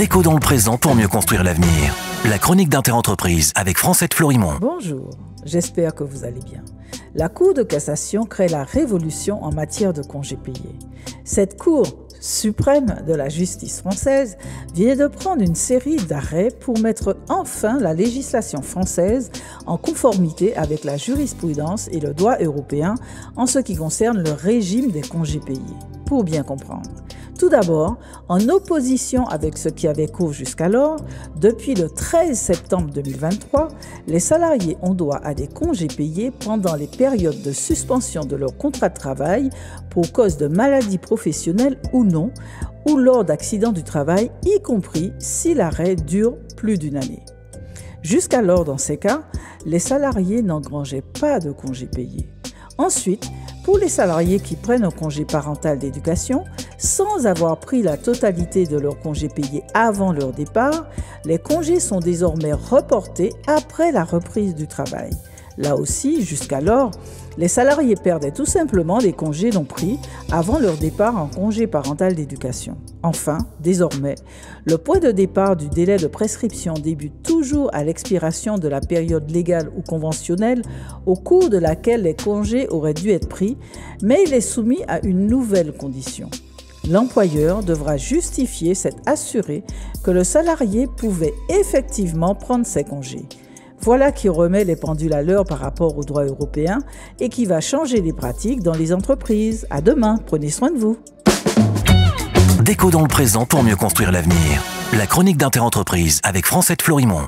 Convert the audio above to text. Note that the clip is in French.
Déco dans le présent pour mieux construire l'avenir. La chronique d'Interentreprise avec Francette Florimont. Bonjour, j'espère que vous allez bien. La Cour de cassation crée la révolution en matière de congés payés. Cette Cour suprême de la justice française vient de prendre une série d'arrêts pour mettre enfin la législation française en conformité avec la jurisprudence et le droit européen en ce qui concerne le régime des congés payés. Pour bien comprendre. Tout d'abord, en opposition avec ce qui avait cours jusqu'alors, depuis le 13 septembre 2023, les salariés ont droit à des congés payés pendant les périodes de suspension de leur contrat de travail pour cause de maladie professionnelle ou non, ou lors d'accidents du travail, y compris si l'arrêt dure plus d'une année. Jusqu'alors, dans ces cas, les salariés n'engrangeaient pas de congés payés. Ensuite, pour les salariés qui prennent un congé parental d'éducation, sans avoir pris la totalité de leur congé payé avant leur départ, les congés sont désormais reportés après la reprise du travail. Là aussi, jusqu'alors, les salariés perdaient tout simplement des congés non pris avant leur départ en congé parental d'éducation. Enfin, désormais, le point de départ du délai de prescription débute toujours à l'expiration de la période légale ou conventionnelle au cours de laquelle les congés auraient dû être pris, mais il est soumis à une nouvelle condition. L'employeur devra justifier s'être assuré que le salarié pouvait effectivement prendre ses congés. Voilà qui remet les pendules à l'heure par rapport au droit européen et qui va changer les pratiques dans les entreprises. À demain, prenez soin de vous. Déco dans le présent pour mieux construire l'avenir. La chronique d'Interentreprise avec Francette Florimont.